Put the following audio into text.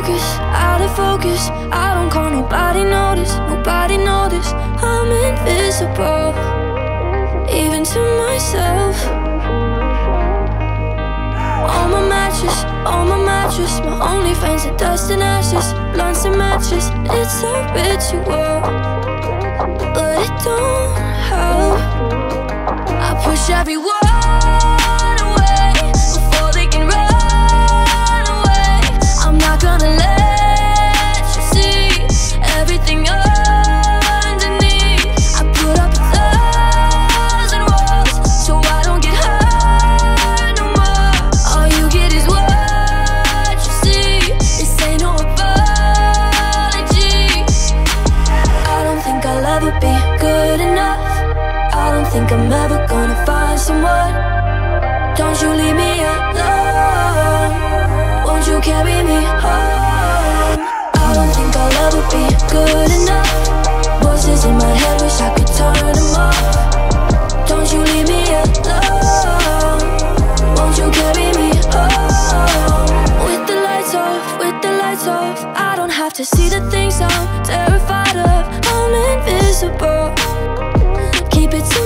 focus, out of focus. I don't call nobody notice, nobody notice. I'm invisible, even to myself. On my mattress, on my mattress. My only friends are dust and ashes Blunts and matches, it's a ritual But it don't help. I push every word think I'm ever gonna find someone. Don't you leave me alone. Won't you carry me home? I don't think I'll ever be good enough. Voices in my head, wish I could turn them off. Don't you leave me alone. Won't you carry me home? With the lights off, with the lights off I don't have to see the things I'm terrified of. I'm invisible. Keep it